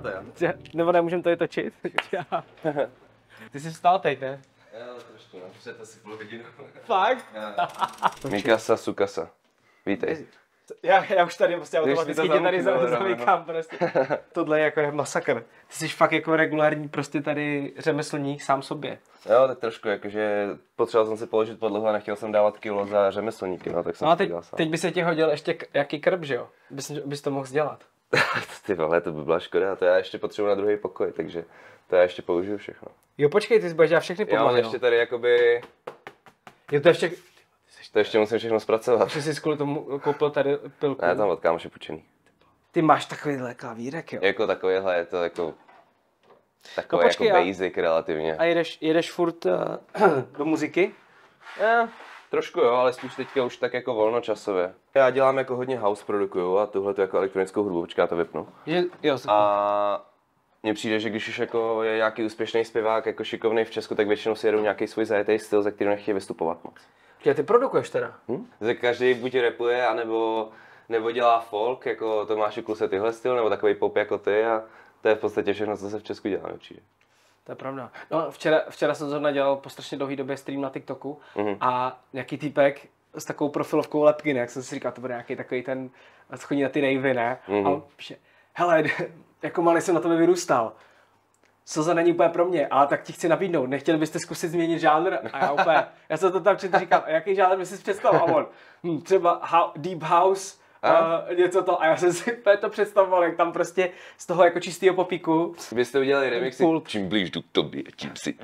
to jo. Že- Nebo nemůžeme tady točit? Já. Ty jsi vstal teď, ne? Jo, trošku, no. Před asi půl hodinu. Fakt? Mikasa, Sukasa. Vítej. Já, já už tady prostě to automaticky tě tady zamknul, za- no, no. zamykám prostě. Tohle je jako je masakr. Ty jsi fakt jako regulární prostě tady řemeslník sám sobě. Jo, tak trošku, jakože potřeboval jsem si položit podlahu a nechtěl jsem dávat kilo za řemeslníky, no, tak jsem No a teď, sám. teď by se ti hodil ještě jaký krb, že jo? Bys, bys to mohl dělat. Ty vole, to by byla škoda, to já ještě potřebuji na druhý pokoj, takže to já ještě použiju všechno. Jo, počkej, ty budeš dělat všechny Já mám podlahy, ještě no. tady jakoby, Jo, to ještě, to ještě musím všechno zpracovat. že jsi kvůli tomu koupil tady pilku. Ne, tam od kámoše půjčený. Ty máš takovýhle klavírek, jo? Jako takovýhle je to jako, takový No počkej, jako a- basic relativně. A jedeš, jedeš furt uh, do muziky? Eh, trošku jo, ale spíš teďka už tak jako volnočasově. Já dělám jako hodně house produkuju a tuhle tu jako elektronickou hudbu, počká to vypnu. Že, jo, a... Mně přijde, že když už jako je nějaký úspěšný zpěvák, jako šikovný v Česku, tak většinou si jedou nějaký svůj zajetý styl, za který nechtějí vystupovat moc. Že ty produkuješ teda? Hm? Že každý buď rapuje, anebo, nebo dělá folk, jako Tomáš Kluse tyhle styl, nebo takový pop jako ty a to je v podstatě všechno, co se v Česku dělá určitě. To je pravda. No, včera, včera jsem zrovna dělal po strašně dlouhé době stream na TikToku Mhm. a nějaký týpek s takovou profilovkou lepky, ne? Jak jsem si říkal, to bude nějaký takový ten, co chodí na ty rejvy, ne? Mhm. A píše, hele, jako malý jsem na tebe vyrůstal. Slza není úplně pro mě, ale tak ti chci nabídnout. Nechtěli byste zkusit změnit žánr? A já úplně, já jsem to tam četl, říkal, jaký žánr bys si představil? A on, hm, třeba hou- deep house, A? uh, něco to. A já jsem si to představoval, jak tam prostě z toho jako čistého popíku. Kdybyste udělali remixy, Cool. čím blíž jdu k tobě, tím si...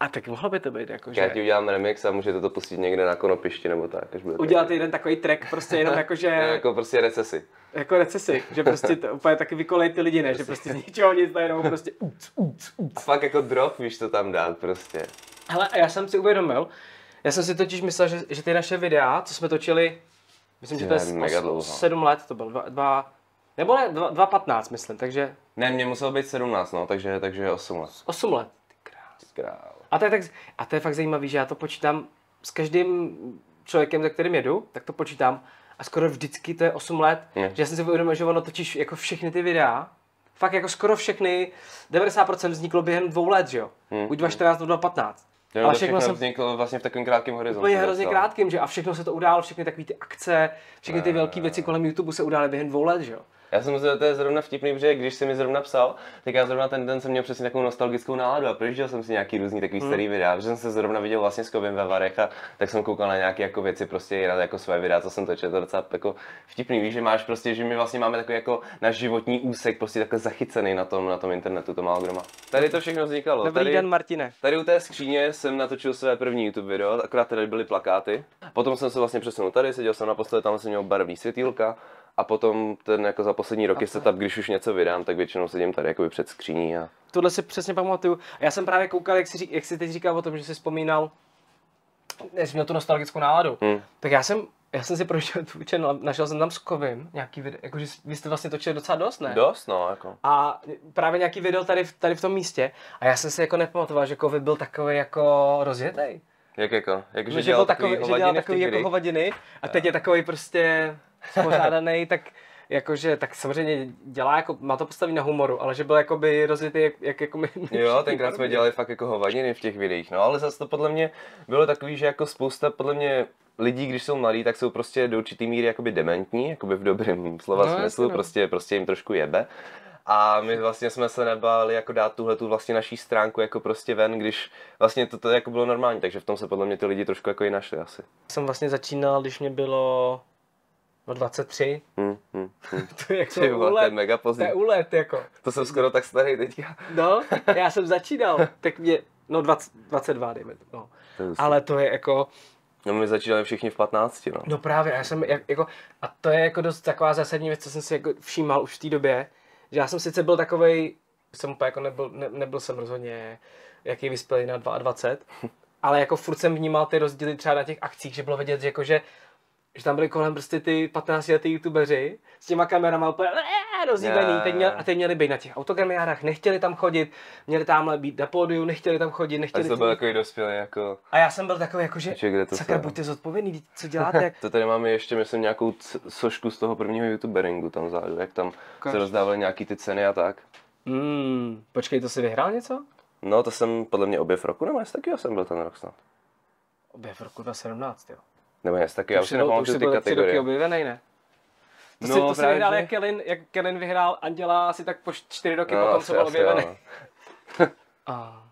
A tak mohlo by to být jako, Já že... ti udělám remix a můžete to pustit někde na konopišti nebo tak, až bude udělat jeden takový track, prostě jenom jako, že, Jako prostě recesi. jako recesi, že prostě to úplně taky vykolej ty lidi, ne, že prostě z ničeho nic najednou prostě uc, uc, uc. A fakt jako drop, víš to tam dát prostě. Hele, a já jsem si uvědomil, já jsem si totiž myslel, že, že ty naše videa, co jsme točili, myslím, že to je mega dlouho. 7 let, to bylo, dva, dva nebo ne, dva, dva 15, myslím, takže Ne, mě muselo být 17, no, takže, takže 8 let. 8 let. Ty. Král. A to, je tak, a to je fakt zajímavé, že já to počítám s každým člověkem, se kterým jedu, tak to počítám a skoro vždycky to je 8 let, Je. že já jsem si uvědomil, že ono točíš jako všechny ty videa, fakt jako skoro všechny, 90% vzniklo během dvou let, že jo? Hmm. Buď 2014 nebo 2015. Jo, Ale všechno všechno vzniklo vlastně v takovém krátkém horizontu. úplně hrozně docela. krátkým, že? A všechno se to událo, všechny takové ty akce, všechny ty velké věci kolem YouTube se udály během dvou let, že jo? Já jsem že to je zrovna vtipný, protože když jsi mi zrovna psal, tak já zrovna ten den jsem měl přesně takovou nostalgickou náladu a projížděl jsem si nějaký různý takový Hmm. starý videa, protože jsem se zrovna viděl vlastně s Kovim ve Varech a tak jsem koukal na nějaké jako věci prostě jako své videa, co jsem točil, to je docela jako vtipný, víš, že máš prostě, že my vlastně máme takový jako náš životní úsek prostě takhle zachycený na tom, na tom internetu, to málo kdo má. Tady to všechno vznikalo. Dobrý tady, den, Martine. Tady u té skříně jsem natočil své první YouTube video, akorát tady byly plakáty. Potom jsem se vlastně přesunul tady, seděl jsem na posteli, tam jsem měl barevný světýlka. A potom ten jako za poslední roky setup, když už něco vydám, tak většinou sedím tady jakoby před skříní a Tohle si přesně pamatuju. A já jsem právě koukal, jak jsi, řík- jak jsi teď říkal o tom, že jsi vzpomínal, že jsi měl tu nostalgickou náladu. Hmm. Tak já jsem, já jsem si prošel tu channel, našel jsem tam s Kovim nějaký video, jakože vy jste vlastně točili docela dost, ne? dost no jako. A právě nějaký video tady, v- tady v tom místě. A já jsem si jako nepamatoval, že Kovy byl takový jako rozjetý. Jak jako, jak Že, že byl takový, že dělal takový jako hovadiny a teď je takový prostě spořádaný, tak jakože, tak samozřejmě dělá jako, má to postaví na humoru, ale že byl jakoby rozjetý, jak, jak jako my. Jo, tenkrát jsme dělali fakt jako hovadiny v těch videích, no ale zase to podle mě bylo takový, že jako spousta podle mě lidí, když jsou mladí, tak jsou prostě do určitý míry jakoby dementní, jakoby v dobrém slova No, smyslu, no. prostě, prostě jim trošku jebe. A my vlastně jsme se nebáli jako dát tuhle tu vlastně naší stránku jako prostě ven, když vlastně to, to jako bylo normální, takže v tom se podle mě ty lidi trošku jako i našli asi. Jsem vlastně začínal, když mě bylo no 23. Hm, hm, hm. To je jako Ty vole, to je mega to pozdě. je úlet, jako. To jsem skoro tak starý teďka. No, já jsem začínal, tak mě, no 20, 22, dejme to, no. To. Ale to je jako, No my začínali všichni v 15, no. No právě, já jsem jak, jako, a to je jako dost taková zásadní věc, co jsem si jako všímal už v té době, že já jsem sice byl takovej, jsem úplně jako nebyl, ne, nebyl jsem rozhodně jaký vyspělý na 22, ale jako furt jsem vnímal ty rozdíly třeba na těch akcích, že bylo vidět, že jako, že že tam byli kolem prostě ty 15 letý youtubeři s těma kamerama úplně eh, rozjíbený. Teď měl, a teď měli být na těch autogramiádách, nechtěli tam chodit, měli tamhle být na pódiu, nechtěli tam chodit, A nechtěli to ty- byl takový dospělý, jako... A já jsem byl takový jako, že kde to sakra, buďte zodpovědný, co děláte, jak To tady máme ještě, myslím, nějakou sošku z toho prvního youtuberingu tam vzadu, jak tam Ukaž. se rozdávaly nějaký ty ceny a tak. Hmm, počkej, to si vyhrál něco? No, to jsem podle mě objev roku, nebo jestli taky jsem byl ten rok snad. Objev roku 2017, jo. Nebo jestli taky, já už si to už nepamatuju ty kategorie. objevený, ne? To, No, si, to si vyhrál že- jak Kellen, jak Kellen vyhrál Anděla asi tak po čtyři roky No, potom, co byl objevený. A,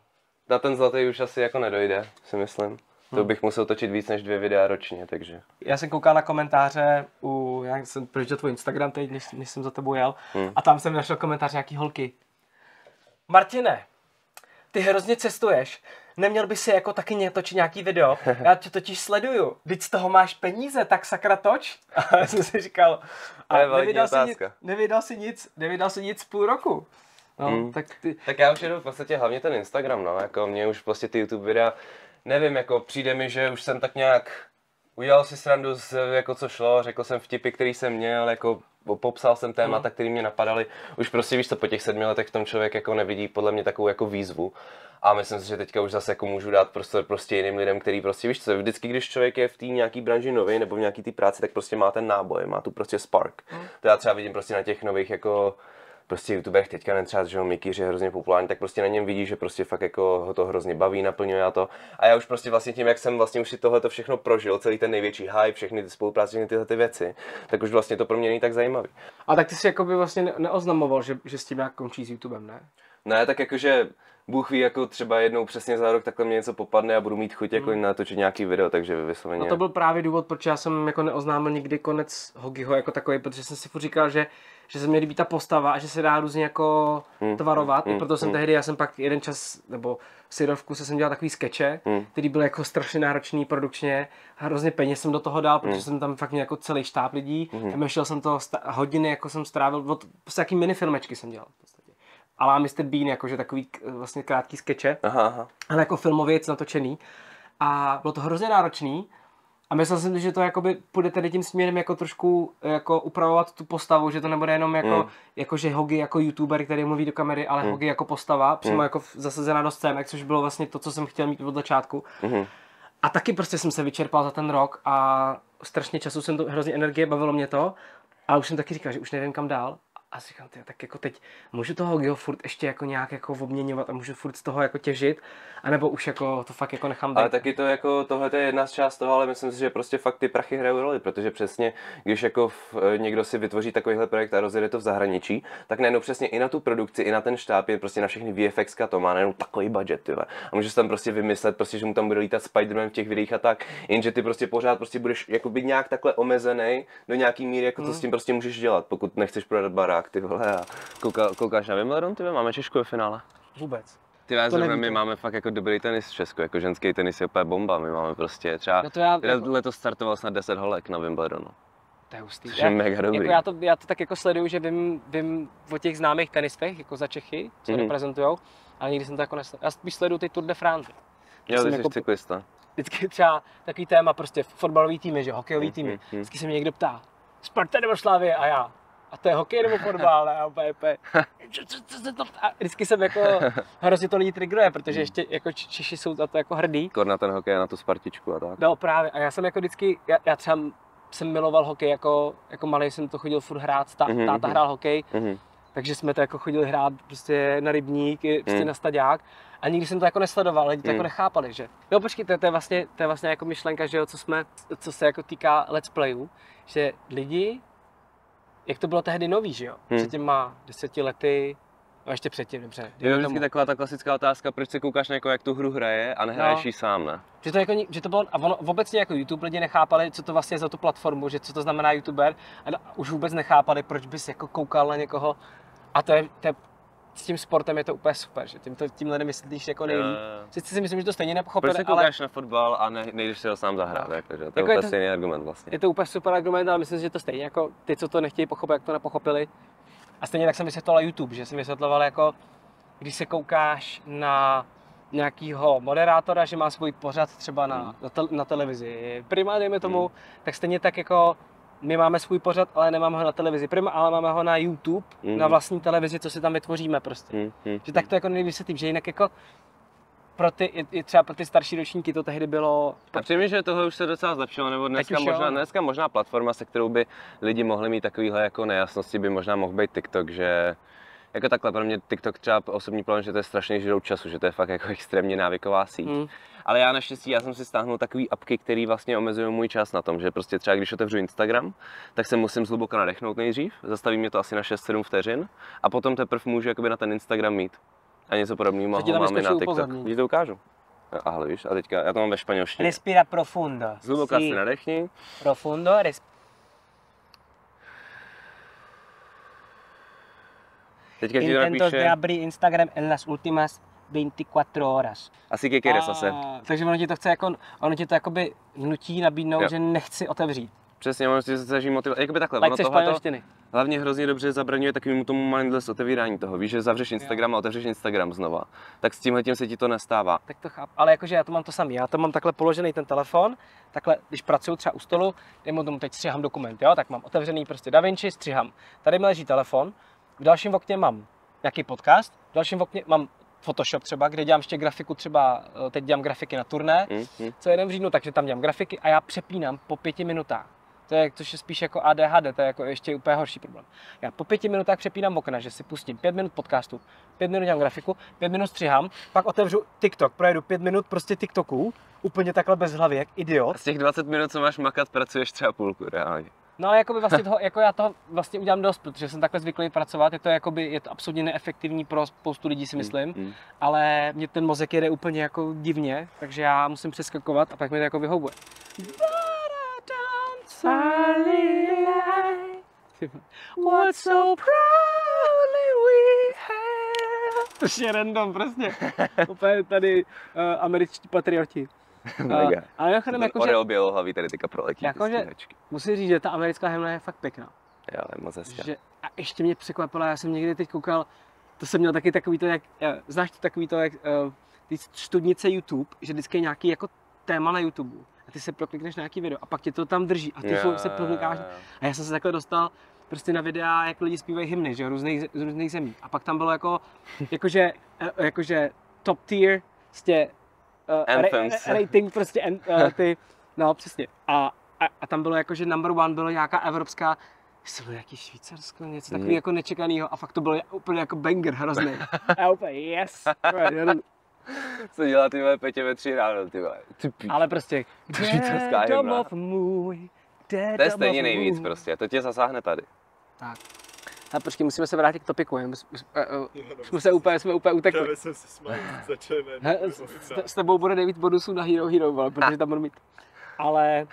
Na ten zlatý už asi jako nedojde, si myslím. Hmm. To bych musel točit víc než dvě videa ročně, takže. já jsem koukal na komentáře u, já jsem projížděl tvůj Instagram teď, než, než jsem za tebou jel, Hmm. a tam jsem našel komentář nějaký holky. Martine, ty hrozně cestuješ, neměl by si jako taky točit nějaký video, já tě totiž sleduju, teď z toho máš peníze, tak sakra toč. A já jsem si říkal, a nevydal si, nic, nevydal si nic, nevydal si nic půl roku. No, Hmm. tak ty, Tak já už jedu v podstatě hlavně ten Instagram, no, jako mě už prostě ty YouTube videa, nevím, jako přijde mi, že už jsem tak nějak udělal si srandu z, jako co šlo, řekl jsem vtipy, který jsem měl, jako popsal jsem témata, Mm. které mě napadaly. Už prostě víš co, po těch sedmi letech v tom člověk jako nevidí podle mě takovou jako výzvu. A myslím si, že teďka už zase jako můžu dát prostor prostě jiným lidem, který prostě víš co, vždycky, když člověk je v té nějaký branži nový nebo v nějaký té práci, tak prostě má ten náboj, má tu prostě spark. To já třeba vidím prostě na těch nových jako prostě youtuberech teďka ne třeba, že že je hrozně populární, tak prostě na něm vidí, že prostě fakt jako ho to hrozně baví, naplňuje a to. A já už prostě vlastně tím, jak jsem vlastně už si tohle všechno prožil, celý ten největší hype, všechny ty spolupráce, všechny tyhle ty věci, tak už vlastně to pro mě není tak zajímavý. a tak ty si jako by vlastně ne- neoznamoval, že, že s tím nějak končí s YouTubem, ne? Ne, tak jakože Bůh ví, jako třeba jednou přesně za rok takhle mě něco popadne a budu mít chuť jako natočit nějaký video, takže vysloveně. No to byl právě důvod, proč já jsem jako neoznámil nikdy konec Hogiho jako takový, protože jsem si furt říkal, že, že se mi líbí ta postava a že se dá různě jako Hmm, tvarovat. hmm, I proto jsem hmm. tehdy, já jsem pak jeden čas, nebo syrovku se jsem dělal takový skeče, Hmm. který byl jako strašně náročný produkčně. Hrozně peněz jsem do toho dal, protože Hmm. jsem tam fakt měl jako celý štáb lidí. Mhm. Vymýšlel jsem to hodiny, jako jsem strávil, od, prostě jaký minifilmečky jsem dělal. V Ale Mr. Bean, jakože takový vlastně krátký skeče Aha, aha. ale jako filmově natočený. A bylo to hrozně náročný. A myslel jsem si, že to jakoby půjde tady tím směrem jako trošku jako upravovat tu postavu, že to nebude jenom jako, Mm. jako že Hogi jako youtuber, který mluví do kamery, ale Mm. Hogi jako postava, přímo Mm. jako zasazená do scének, což bylo vlastně to, co jsem chtěl mít od začátku. Mhm. A taky prostě jsem se vyčerpal za ten rok a strašně času jsem to, hrozně energie, bavilo mě to. A už jsem taky říkal, že už nevím kam dál. A si říkám, tyjo, tak jako teď můžu toho Geo furt ještě jako nějak jako obměňovat a můžu furt z toho jako těžit, anebo už jako to fakt jako nechám Ale taky to jako, tohle je jedna z část toho, ale myslím si, že prostě fakt ty prachy hrajou roli, protože přesně, když jako v, e, někdo si vytvoří takovýhle projekt a rozjede to v zahraničí, tak najednou přesně i na tu produkci, i na ten štáb je prostě na všechny VFX to má najednou takový budget, tyhle. A můžeš tam prostě vymyslet, prostě, že mu tam bude lítat Spider-Man v těch videích a tak, jenže ty prostě pořád prostě budeš jako být nějak takhle omezený do nějaký míry, jako co s tím prostě můžeš dělat, pokud nechceš prodat barák, ty vole, a kouká, koukáš na Wimbledon, ty vole, máme Češku ve finále. Vůbec. Ty vás zrovna my máme fakt jako dobrý tenis v Česku, jako ženský tenis je úplně bomba, my máme prostě třeba, No to já, jako, letos startoval snad 10 holek na Wimbledonu, to je hustý. což je Já, mega dobrý. jako já, to, já to tak jako sleduju, že vím, vím o těch známých tenistech, jako za Čechy, co Mhm. mm-hmm. reprezentujou, ale nikdy jsem to jako nesledoval. Já spíš sleduju ty Tour de France. jo, jsem ty jsi jako- cyklista. Vždycky třeba takový téma, prostě fotbalový týmy, že hokejový Mhm, týmy. mhm. Vždycky se mě někdo ptá, Sparta nebo Slávě? A já, a to je hokej nebo fotbal? A já úplně, ptá? Vždycky jsem jako, hrozně to lidi trigruje, protože ještě jako Češi jsou za to jako hrdí. Kor na ten hokej a na tu Spartičku a tak. No právě, a já jsem jako vždycky, já, já třeba jsem miloval hokej, jako, jako malý jsem to chodil furt hrát, tá, Mhm, táta mhm. hrál hokej, Mhm. takže jsme to jako chodili hrát prostě na rybník, prostě Mhm. na staďák. A nikdy jsem to jako nesledoval, lidi to Mhm. jako nechápali, že. No počkej, to, je- to, je vlastně, to je vlastně jako myšlenka, že jo, co jsme, co se jako týká let's playů, že lidi, jak to bylo tehdy nový, že jo, Mhm. před těma deseti lety, no ještě předtím, dobře. Je dejme vždycky tomu. taková ta klasická otázka, proč se koukáš na někoho, jak tu hru hraje a nehraješ No. ji sám, ne? Že to, jako, že to bylo, a ono, obecně jako YouTube lidi nechápali, co to vlastně je za tu platformu, že co to znamená YouTuber a už vůbec nechápali, proč bys jako koukal na někoho a to je, to je s tím sportem je to úplně super, že tím, to, tím lidem vysvětlíš jako nejlíp. Jo. Sice si myslím, že to stejně nepochopili, Proč se ale koukáš na fotbal a ne, nejdeš si ho sám zahrát, No. jako, že? To je Jako je úplně to- stejný argument vlastně. je to úplně super argument, ale myslím si, že to stejně jako ty, co to nechtějí pochopit, jak to nepochopili. A stejně tak jsem vysvětloval YouTube, že jsem vysvětloval jako, když se koukáš na nějakýho moderátora, že má svůj pořad třeba na, Hmm. na, tel, na televizi Prima, dejme tomu, tak stejně tak jako my máme svůj pořad, ale nemáme ho na televizi Prima, ale máme ho na YouTube, Mhm. na vlastní televizi, co si tam vytvoříme prostě. Hm, Že tak to jako nejvysvětlím, že jinak jako pro ty, i, třeba pro ty starší ročníky to tehdy bylo, A přijde mi, že toho už se docela zlepšilo, nebo dneska už možná, dneska možná platforma, se kterou by lidi mohli mít takovýhle jako nejasnosti, by možná mohl být TikTok, že jako takhle pro mě TikTok třeba osobní problém, že to je strašně židou času, že to je fakt jako extrémně návyková síť. hm, Ale já naštěstí, já jsem si stáhnul takový apky, které vlastně omezují můj čas na tom, že prostě třeba když otevřu Instagram, tak se musím zhluboka nadechnout nejdřív, zastaví mě to asi na 6-7 vteřin a potom teprve můžu jakoby na ten Instagram mít. A něco podobného mám i na TikTok. Víš, to ukážu. Aha, víš, a teďka, já to mám ve španělštině. Respira profundo. Zhluboka Sí, si nadechni. Profundo, res... Teďka ti to Intentos de napíše, abrir Instagram en las últimas 24 horas. asi que quieres zase. Takže ono ti to chce jako, ono ti to jakoby nutí nabídnout, Jo. že nechci otevřít. Přesně, ono si se snaží motivovat. Jakoby takhle, ono španělštiny. hlavně hrozně dobře zabraňuje takovému tomu mindless otevírání toho. Víš, že zavřeš Instagram a otevřeš Instagram znova. Tak s tímhle tím se ti to nestává. Tak to chápu. Ale jakože já to mám to samý. Já to mám takhle položený ten telefon, takhle, když pracuju třeba u stolu, dejme tomu teď střihám dokument, jo, tak mám otevřený prostě DaVinci, střihám. Tady mi leží telefon, v dalším okně mám nějaký podcast, v dalším okně mám Photoshop třeba, kde dělám ještě grafiku třeba, eh, teď dělám grafiky na turné, Hm, hm. co jeden v říjnu, takže tam dělám grafiky a já přepínám po pěti minutách. To je, což je spíš jako ADHD, to je jako ještě úplně horší problém. Já po pěti minutách přepínám okna, že si pustím pět minut podcastu, pět minut dělám grafiku, pět minut střihám, pak otevřu TikTok, projedu pět minut prostě TikToků, úplně takhle bez hlavy, jak idiot. A z těch 20 minut, co máš makat, pracuješ třeba půlku reálně. No ale jako by vlastně toho, jako já toho vlastně udělám dost, protože jsem takhle zvyklý pracovat, je to jakoby, je to absolutně neefektivní pro spoustu lidí si myslím, Hm. ale mě ten mozek jede úplně jako divně, takže já musím přeskakovat a pak mi to jako vyhovuje. What so proudly we have. Strašně random prostě. Úplně tady uh, američtí patrioti. Mega. Uh, ale Ten jakože, Oreo bělohlavý tady teďka proletí. Jakože- musím říct, že ta americká hymna je fakt pěkná. Jo, je moc hezká. Že, a ještě mě překvapila, já jsem někdy teď koukal, to jsem měl taky takový to, jak, eh, znáš to takový to, jak uh, ty studnice YouTube, že vždycky je nějaký jako téma na YouTube. A ty se proklikneš na nějaký video a pak tě to tam drží a ty Jo, se proklikáš. A já jsem se takhle dostal prostě na videa, jak lidi zpívají hymny, že jo, různých, z různých zemí. A pak tam bylo jako, jakože, eh, jakože top tier, prostě uh, Anthems. rating prostě en, uh, ty, no přesně. A, a, a, tam bylo jako, že number one bylo nějaká evropská, jestli bylo jaký Švýcarsko, něco takového Mhm. jako nečekaného a fakt to bylo úplně jako banger hrozný. A já úplně yes. Co dělá ty vole Petě ve tři ráno, ty vole. Ale prostě, To švýcarská "Dead hymna. of můj, To je stejně nejvíc můj." prostě, to tě zasáhne tady. Tak. A počkej, musíme se vrátit k topiku, jen jsme, se úplně, jsme úplně utekli. Právě jsem se smál, s, tebou bude 9 bodusů na Hero Hero, vole, protože tam budu mít. Ale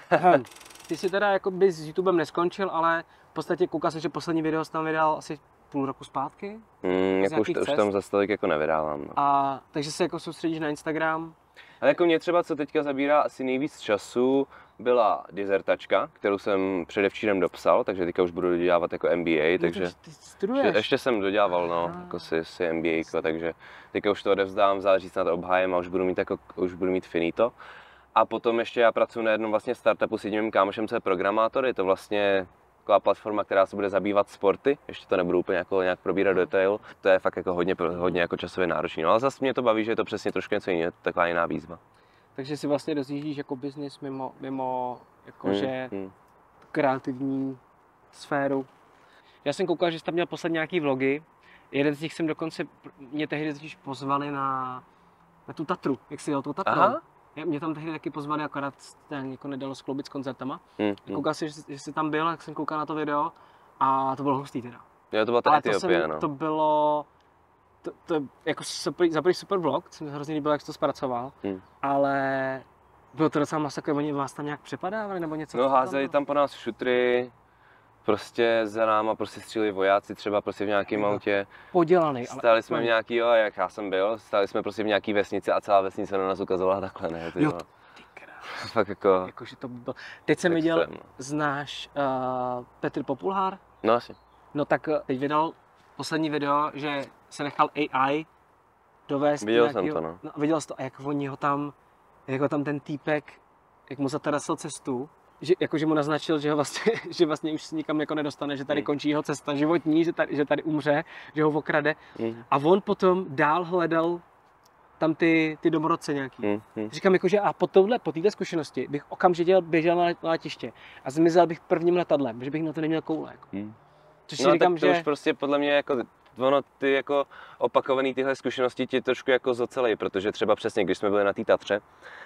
ty jsi teda jako by s YouTubem neskončil, ale v podstatě koukal jsem, že poslední video jsi tam vydal asi půl roku zpátky. Mm, jako už, nějakých už cest? tam za stolik jako nevydávám. No. A takže se jako soustředíš na Instagram. Ale jako mě třeba, co teďka zabírá asi nejvíc času, byla dizertačka, kterou jsem předevčírem dopsal, takže teďka už budu dodělávat jako MBA, takže No, ty studuješ. ještě, ještě jsem dodělával, no, Ah. jako si, si MBA, takže teďka už to odevzdám, v září snad obhájem a už budu mít jako, už budu mít finito. A potom ještě já pracuji na jednom vlastně startupu s jedním kámošem, co je programátor, je to vlastně taková platforma, která se bude zabývat sporty, ještě to nebudu úplně jako nějak probírat do detail, to je fakt jako hodně, hodně jako časově náročný, no ale zase mě to baví, že je to přesně trošku něco jiného, taková jiná výzva. Takže si vlastně rozjíždíš jako business mimo, mimo jakože Hmm, hmm. kreativní sféru. Já jsem koukal, že jsi tam měl poslední nějaký vlogy. Jeden z nich jsem dokonce, mě tehdy totiž pozvali na, na tu Tatru, jak jsi jel tou Tatrou. Aha. Já- Mě tam tehdy taky pozvali, akorát to jako nedalo skloubit s koncertama. Hmm, hmm. Koukal jsi, že, že jsi tam byl, jak jsem koukal na to video a to bylo hustý teda. Jo, to byla ta Ale to, Etiopie, jsem, no. to bylo, to, to jako super, za prvý super vlog, jsem hrozně líbil, jak jsi to zpracoval, Hmm. ale bylo to docela masakr, oni vás tam nějak přepadávali nebo něco? No házeli bylo? tam po nás šutry, prostě za náma prostě stříleli vojáci třeba prostě v nějakém Jo. autě. Podělaný, ale Stáli jsme v nějaký, jo, jak já jsem byl, stáli jsme prostě v nějaký vesnici a celá vesnice na nás ukazovala takhle, ne? Ty Jo, krás, Fakt jako jakože to bylo. Teď jsem viděl, extrém, no. znáš uh, Petr Populhár? No asi. No tak eh, teď vydal poslední video, že se nechal AI dovést Viděl jsem nějakýho- to, no. no. Viděl jsi to, a jak oni ho tam, jak ho tam ten týpek, jak mu zaterasil cestu, že, jako, že mu naznačil, že, ho vlastně, že vlastně už se nikam jako nedostane, že tady Hmm. končí jeho cesta životní, že tady, že tady umře, že ho okrade. Mm. A on potom dál hledal tam ty, ty domorodce nějaký. Mm. Mm. Říkám jako, že a po tohle, po této zkušenosti bych okamžitě běžel na, na letiště a zmizel bych prvním letadlem, že bych na to neměl koule. Jako. Mm. Což si No říkám, tak to že... už prostě podle mě jako ono ty jako opakovaný tyhle zkušenosti ti trošku jako zocelej, protože třeba přesně, když jsme byli na té Tatře,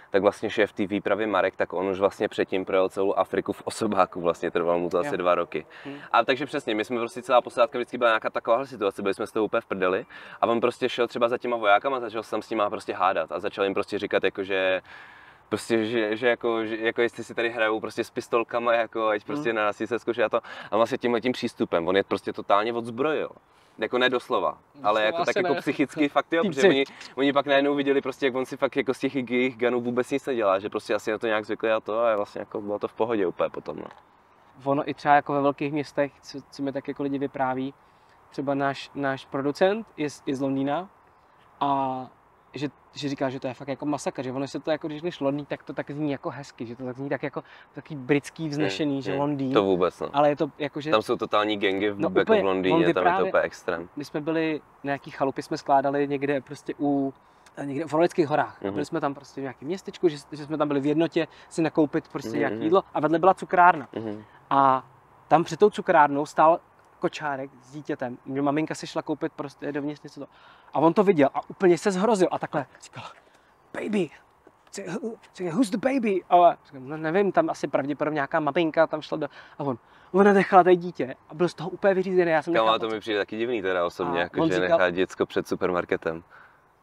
tak vlastně šéf té výpravy Marek, tak on už vlastně předtím projel celou Afriku v osobáku, vlastně trvalo mu to asi Jo. dva roky. Hmm. A takže přesně, my jsme prostě celá posádka vždycky byla nějaká taková situace, byli jsme z toho úplně v prdeli a on prostě šel třeba za těma vojákama, začal se tam s nima prostě hádat a začal jim prostě říkat jako, že prostě, že, že, jako, že jako jestli si tady hrajou prostě s pistolkama, jako ať prostě Hmm. na nás se zkouší a to. A vlastně tímhle tím přístupem, on je prostě totálně odzbrojil. Jako ne doslova, ale jako tak jako ne. psychicky fakt jo, protože oni, oni pak najednou viděli prostě, jak on si fakt jako z těch jejich ganů vůbec nic nedělá, že prostě asi na to nějak zvykli a to a vlastně jako bylo to v pohodě úplně potom. No. ono i třeba jako ve velkých městech, co, co mi tak jako lidi vypráví, třeba náš, náš producent je, z- je z Londýna a že, že říká, že to je fakt jako masakr, že ono se to jako, když když Londýn, tak to tak zní jako hezky, že to tak zní tak jako takový britský vznešený, že Mm, Londýn, To vůbec no. ale je to jako, že Tam jsou totální gangy v, No no, jako úplně, v on Londýně, tam je to úplně extrém. my jsme byli na nějaký chalupě, jsme skládali někde prostě u někde v Orlických horách. Mm-hmm. Mhm. Byli jsme tam prostě v nějakém městečku, že, že, jsme tam byli v jednotě si nakoupit prostě mm-hmm. nějaké Mhm. jídlo a vedle byla cukrárna. Mhm. A tam před tou cukrárnou stál kočárek s dítětem. Že maminka si šla koupit prostě dovnitř něco to. A on to viděl a úplně se zhrozil a takhle říkal, baby, říkal, "Who- říkal, who's the baby? A já říkám, no nevím, tam asi pravděpodobně nějaká maminka tam šla do... A on, ona nechala tady dítě a byl z toho úplně vyřízený. Já jsem ale nechápal, to mi přijde taky divný teda osobně, jako že říkal- nechá děcko před supermarketem.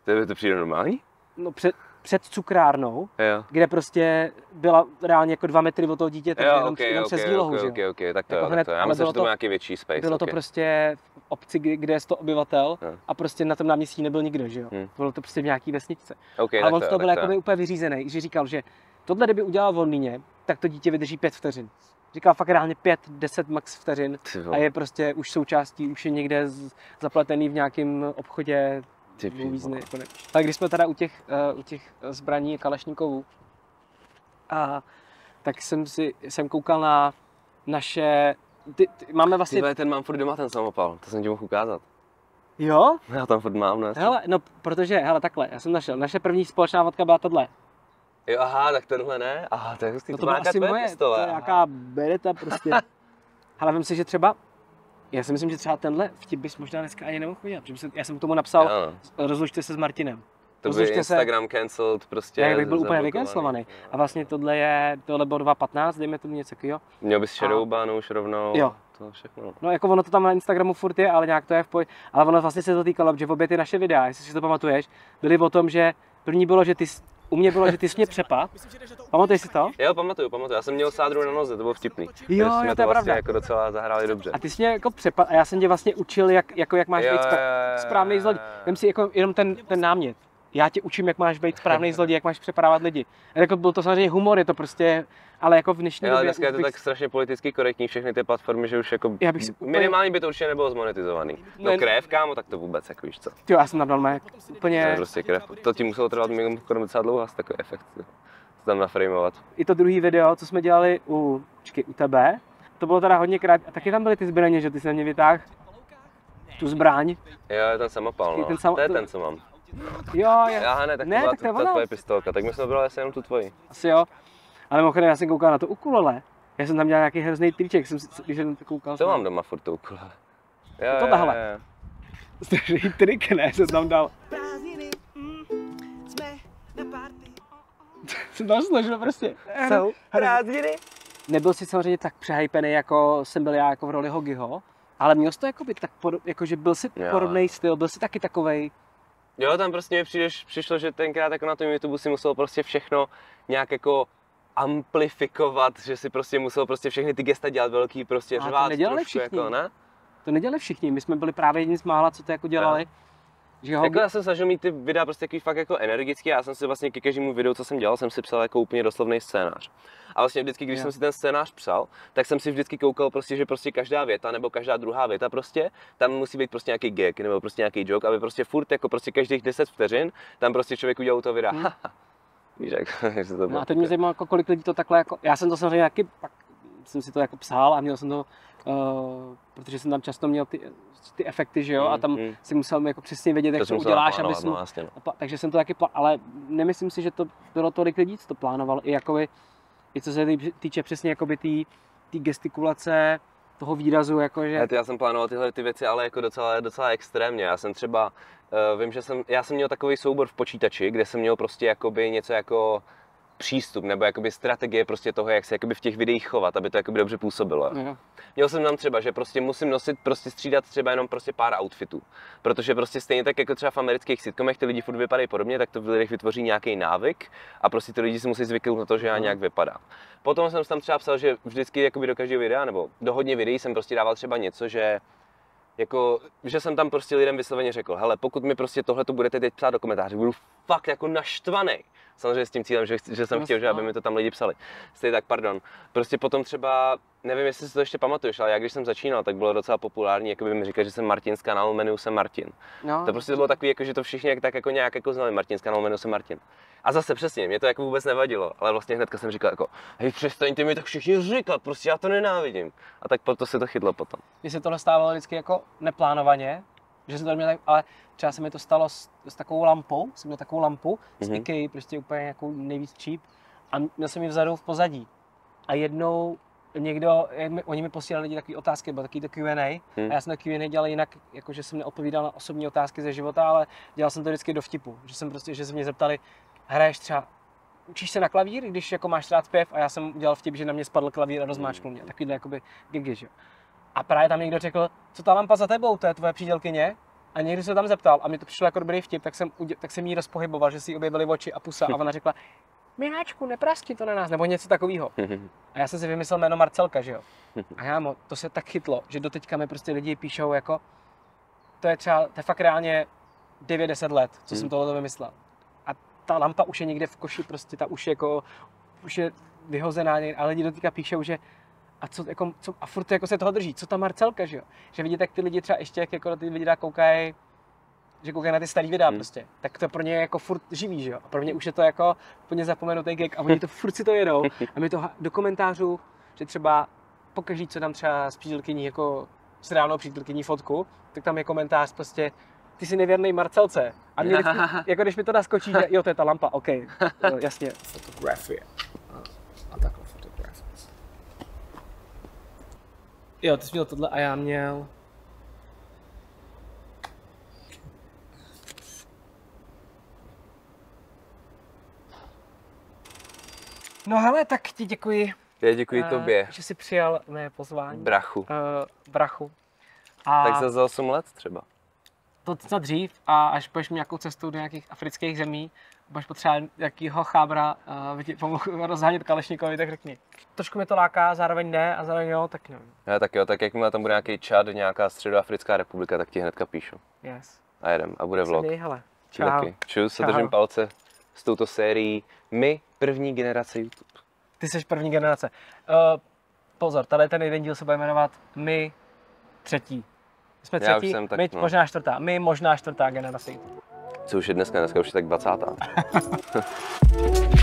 To to přijde normální? no, před, před cukrárnou, Jo. kde prostě byla reálně jako dva metry od toho dítěte, Jo, jenom, ok, jenom ok, přes výlohu, ok, že jo. ok, ok, tak to Jako jo, hned, tak to. Já myslím, bylo že to byl to- nějaký větší space. Bylo to ok. prostě v obci, kde je to obyvatel Jo. a prostě na tom náměstí nebyl nikdo, že jo. Hmm. Bylo to prostě v nějaký vesničce. Ok, a on to, to, byl to jakoby úplně vyřízený, že říkal, že tohle kdyby udělal v Londýně, tak to dítě vydrží pět vteřin. Říkal fakt reálně pět, deset max vteřin Ty a je prostě už součástí, už je někde zapletený v nějakém obchodě ty ne. Ale když jsme teda u těch, uh, u těch zbraní Kalašníkovů, a, tak jsem si jsem koukal na naše, ty, ty, máme vlastně, vole, ten mám furt doma, ten samopal, to jsem ti mohl ukázat. jo? Já tam furt mám, ne? Hele, no protože, hele takhle, já jsem našel, naše první společná vodka byla tohle. Jo, aha, tak tohle ne? Aha, to je hustý, No to, to má asi moje, pistole. to je nějaká bereta prostě. Ale vím si, že třeba, já si myslím, že třeba tenhle vtip bys možná dneska ani nemohl udělat, protože jsem, já jsem k tomu napsal, Jo, no. rozlučte se s Martinem. To by rozlučte se- Instagram cancelled prostě. Já bych byl úplně vykancelovaný. A vlastně tohle je, tohle bylo 2.15, dejme tomu něco takového. Měl bys A- shadowban už rovnou. Jo. To všechno. no. Jako ono to tam na Instagramu furt je, ale nějak to je v poj... Ale ono vlastně se to týkalo, že obě ty naše videa, jestli si to pamatuješ, byly o tom, že první bylo, že ty, u mě bylo, že ty jsi mě přepad. Pamatuješ si to? Jo, pamatuju, pamatuju. Já jsem měl sádru na noze, to bylo vtipný. Jo, jo, to je vlastně pravda. jako docela zahráli dobře. A ty jsi mě jako přepad a já jsem tě vlastně učil, jak, jako jak máš Jo, být spra- správný zloděj. jo. Vem si jako jenom ten, ten námět. Já tě učím, jak máš být správný zloděj, jak máš přepadávat lidi. A jako byl to samozřejmě humor, je to prostě, ale jako v dnešní Jo, ale době dneska je to bych- tak strašně politicky korektní, všechny ty platformy, že už jako Já bych si úplně- minimálně by to určitě nebylo zmonetizovaný. No Ne- krev, kámo, tak to vůbec, jako víš co. Tyjo, já jsem tam dal mé To úplně, prostě krev. To ti muselo trvat mimochodem docela dlouho, asi takový efekt. jo. To tam naframeovat. i to druhý video, co jsme dělali u, počkej, u tebe, to bylo teda hodně krát, a taky tam byly ty zbraně, že ty se na mě vytáhl tu zbraň. Jo, je ten samopal, no. Ten samo- To je to- ten, co mám. Jo, jo, Já ne, tak to Ne, byla tak to je ta, tvoje pistolka, tak my jsme brali asi jenom tu tvoji. asi jo. Ale mimochodem, já jsem koukal na to ukulele. Já jsem tam dělal nějaký hrozný triček, jsem, si- když jsem to koukal. To mám doma furt to ukulele. Jo, To tahle. jo, jo. Strašný trik, ne, jsem tam dal. Prázdniny, jsme na party. Jsem tam složil prostě. Jsou prázdniny. Nebyl si samozřejmě tak přehypený, jako jsem byl já jako v roli Hogiho, ale měl jsi to jako by tak, podob, jako že byl si podobný styl, byl si taky takovej, Jo, tam prostě mi přijdeš, přišlo, že tenkrát jako na tom YouTube si musel prostě všechno nějak jako amplifikovat, že si prostě musel prostě všechny ty gesta dělat velký, prostě Ale to řvát nedělali trošku, všichni. jako, ne? to nedělali všichni, my jsme byli právě jedni z mála, co to jako dělali. Že ho, Jako já jsem snažil mít ty videa prostě takový fakt jako energický, já jsem si vlastně ke každému videu, co jsem dělal, jsem si psal jako úplně doslovný scénář. A vlastně vždycky, když Jo. jsem si ten scénář psal, tak jsem si vždycky koukal prostě, že prostě každá věta nebo každá druhá věta prostě, tam musí být prostě nějaký gag nebo prostě nějaký joke, aby prostě furt jako prostě každých 10 vteřin, tam prostě člověk udělal to videa. Hmm. Víš, jak, se to No a teď mě zajímá, jako kolik lidí to takhle jako, já jsem to samozřejmě taky, pak jsem si to jako psal a měl jsem to, uh, protože jsem tam často měl ty, ty efekty, že jo, a tam Mm, mm. si musel jako přesně vědět, jak To to, uděláš, aby no, jasně, no. a takže jsem to taky, pla- ale nemyslím si, že to bylo tolik lidí, co to plánoval, i jakoby, i co se tý- týče přesně jakoby tý, tý gestikulace, toho výrazu, jakože, Já, jsem plánoval tyhle ty věci, ale jako docela, docela extrémně. Já jsem třeba, uh, vím, že jsem, já jsem měl takový soubor v počítači, kde jsem měl prostě jakoby něco jako přístup nebo jakoby strategie prostě toho, jak se jakoby v těch videích chovat, aby to jakoby dobře působilo. jo. Měl jsem tam třeba, že prostě musím nosit, prostě střídat třeba jenom prostě pár outfitů. Protože prostě stejně tak jako třeba v amerických sitcomech ty lidi furt vypadají podobně, tak to v lidech vytvoří nějaký návyk a prostě ty lidi si musí zvyknout na to, že já nějak vypadám. Potom jsem tam třeba psal, že vždycky jakoby do každého videa nebo do hodně videí jsem prostě dával třeba něco, že jako, že jsem tam prostě lidem vysloveně řekl, hele, pokud mi prostě tohle to budete teď psát do komentářů, budu fakt jako naštvaný. Samozřejmě s tím cílem, že, že jsem chtěl, že aby no. mi to tam lidi psali. Stejně tak, pardon. Prostě potom třeba, nevím, jestli si to ještě pamatuješ, ale já když jsem začínal, tak bylo docela populární, jako by mi říkali, že jsem Martin z kanálu, jmenuji se Martin. No, To prostě bylo takový, jako, že to všichni jak, tak jako nějak jako znali, Martin z kanálu, jmenuji se Martin. A zase přesně, mě to jako vůbec nevadilo, ale vlastně hnedka jsem říkal jako, hej, přestaňte mi tak všichni říkat, prostě já to nenávidím. A tak proto se to chytlo potom. Mně se tohle stávalo vždycky jako neplánovaně, že se to měl tak, ale třeba se mi to stalo s, s takovou lampou, jsem měl takovou lampu z Mhm. IKEA, prostě úplně jako nejvíc cheap a měl jsem ji vzadu v pozadí. A jednou někdo, mi, oni mi posílali lidi takové otázky, bylo takový to Q&A Hmm. a já jsem to Q&A dělal jinak, jakože jsem neodpovídal na osobní otázky ze života, ale dělal jsem to vždycky do vtipu, že jsem prostě, že se mě zeptali, hraješ třeba učíš se na klavír, když jako máš rád zpěv a já jsem udělal vtip, že na mě spadl klavír a rozmáčknul mě. Takovýhle jakoby gigy, že. A právě tam někdo řekl, co ta lampa za tebou, to je tvoje přítelkyně? A někdo se tam zeptal a mi to přišlo jako dobrý vtip, tak jsem, tak jsem jí rozpohyboval, že si jí objevily oči a pusa a ona řekla, Miláčku, nepraskni to na nás, nebo něco takového. A já jsem si vymyslel jméno Marcelka, že jo. A já mo, to se tak chytlo, že doteďka mi prostě lidi píšou jako, to je třeba, to je fakt reálně 9-10 let, co jsem Hmm. tohle vymyslel. A ta lampa už je někde v koši, prostě ta už je jako, už je vyhozená ale lidi doteďka píšou, že a co, jako, co, a furt jako se toho drží, co ta Marcelka, že jo. Že vidíte, jak ty lidi třeba ještě, jak jako ty videa koukají, že koukají na ty starý videa Hmm. prostě, tak to pro ně je jako furt živý, že jo. A pro mě už je to jako úplně zapomenutý gag a oni to furt si to jedou a mi to do komentářů, že třeba pokaždý, co tam třeba s přítelkyní jako s reálnou přítelkyní fotku, tak tam je komentář prostě ty jsi nevěrný Marcelce. A mě vždycky, jako když mi to naskočí, že jo, to je ta lampa, OK, jo, jasně. Fotografie. A takhle fotografie. Jo, ty jsi měl tohle a já měl... No hele, tak ti děkuji, Já děkuji eh, tobě, že jsi přijal mé pozvání. brachu. uh, brachu. A Tak za, za 8 let třeba. to snad dřív a až budeš mít nějakou cestu do nějakých afrických zemí, budeš potřebovat nějakýho chábra, uh, ti pomohu rozhánět kalešníkovi, tak řekni. Trošku mě to láká, zároveň ne a zároveň jo, tak nevím. Já tak jo, tak jakmile tam bude nějaký čad, nějaká středoafrická republika, tak ti hnedka píšu. Yes. A jedem. A bude vlog. Měj, hele. Čau. Taky. Čus, Čau. držím palce s touto sérií. My, první generace YouTube. Ty jsi první generace. Uh, pozor, tady ten jeden díl se bude jmenovat My třetí. Jsme Já už třetí, jsem tak, my no. možná čtvrtá, my možná čtvrtá generace. Co už je dneska, dneska už je tak 20.